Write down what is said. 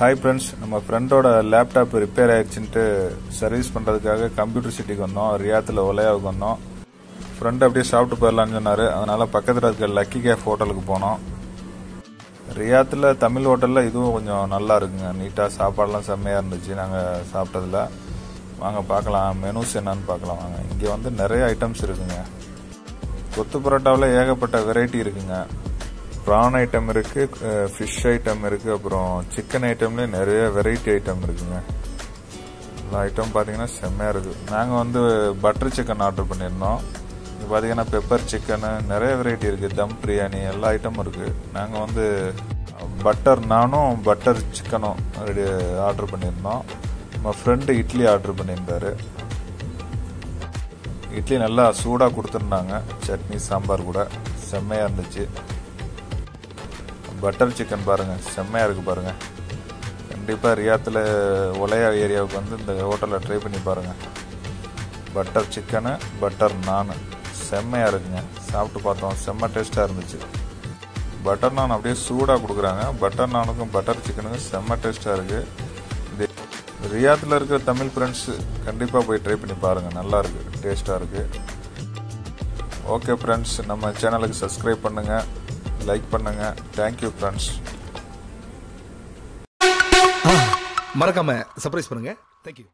Hi friends நம்ம ஃப்ரெண்டோட laptop repair ஆயிடுச்சுன்ட்டு சர்வீஸ் பண்ணுறதுக்காக கம்ப்யூட்டர் சிட்டிக்கு வந்தோம். ரியாத்தில் ஒலையாவுக்கு வந்தோம். ஃப்ரெண்ட் அப்படியே சாப்பிட்டு போயிடலான்னு சொன்னார். அதனால் பக்கத்தில் இருக்க லக்கி கேஃப் ஹோட்டலுக்கு போனோம். ரியாத்தில் தமிழ் ஹோட்டலில் இதுவும் கொஞ்சம் நல்லா இருக்குங்க. நீட்டாக சாப்பாடெல்லாம் செம்மையாக இருந்துச்சு. நாங்கள் சாப்பிட்டதில். வாங்க பார்க்கலாம். மெனுஸ் என்னன்னு பார்க்கலாம் வாங்க. இங்கே வந்து நிறைய ஐட்டம்ஸ் இருக்குங்க. கொத்து பரோட்டாவில் ஏகப்பட்ட வெரைட்டி இருக்குங்க. ப்ரான் ஐட்டம் இருக்கு ஃபிஷ் ஐட்டம் இருக்கு அப்புறம் சிக்கன் ஐட்டம்லேயே நிறைய வெரைட்டி ஐட்டம் இருக்குங்க. எல்லா ஐட்டம் பார்த்தீங்கன்னா செம்மையாக இருக்கு. நாங்கள் வந்து பட்டர் சிக்கன் ஆர்டர் பண்ணியிருந்தோம். இங்கே பார்த்தீங்கன்னா பெப்பர் சிக்கனு நிறைய வெரைட்டி இருக்குது தம் பிரியாணி எல்லா ஐட்டமும் இருக்குது நாங்கள் வந்து பட்டர் நானும் பட்டர் சிக்கனும் ரெடி ஆர்டர் பண்ணியிருந்தோம். நம்ம ஃப்ரெண்டு இட்லி ஆர்டர் பண்ணியிருந்தாரு. இட்லி நல்லா சூடாக கொடுத்துருந்தாங்க. சட்னி சாம்பார் கூட. செம்மையாக இருந்துச்சு. பட்டர் சிக்கன் பாருங்கள் செம்மையாக இருக்குது பாருங்கள் கண்டிப்பாக ரியாத்தில் ஒலையா ஏரியாவுக்கு வந்து இந்த ஹோட்டலில் ட்ரை பண்ணி பாருங்கள் பட்டர் சிக்கனு பட்டர் நான். செம்மையாக இருக்குங்க. சாப்பிட்டு பார்த்தோம் செம்ம டேஸ்ட்டாக இருந்துச்சு. பட்டர் நான் அப்படியே சூடாக கொடுக்குறாங்க. பட்டர் நானுக்கும் பட்டர் சிக்கனுக்கும் செம்ம டேஸ்ட்டாக இருக்குது இது ரியாத்தில் இருக்கிற தமிழ் ஃப்ரெண்ட்ஸ் கண்டிப்பாக போய் ட்ரை பண்ணி பாருங்கள் நல்லாயிருக்கு டேஸ்ட்டாக இருக்குது ஓகே ஃப்ரெண்ட்ஸ் நம்ம சேனலுக்கு சப்ஸ்கிரைப் பண்ணுங்கள் லைக் பண்ணுங்கள் தேங்க்யூ ஃப்ரெண்ட்ஸ் மறக்காம சர்ப்ரைஸ் பண்ணுங்க. Thank you